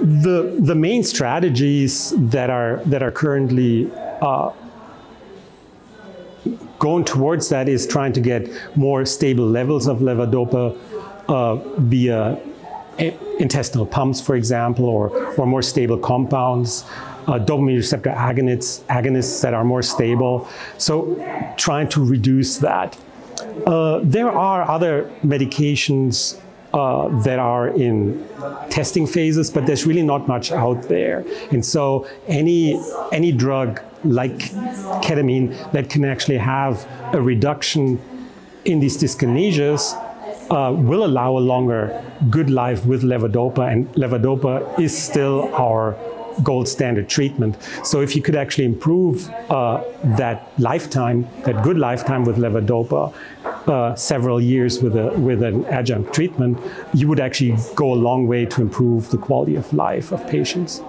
the, the main strategies that are, that are currently uh, going towards that is trying to get more stable levels of levodopa uh, via intestinal pumps, for example, or, or more stable compounds, uh, dopamine receptor agonists, agonists that are more stable. So trying to reduce that. Uh, there are other medications uh, that are in testing phases, but there's really not much out there. And so any, any drug like ketamine that can actually have a reduction in these dyskinesias uh, will allow a longer good life with levodopa, and levodopa is still our gold standard treatment. So if you could actually improve uh, that lifetime, that good lifetime with levodopa, uh, several years with, a, with an adjunct treatment, you would actually go a long way to improve the quality of life of patients.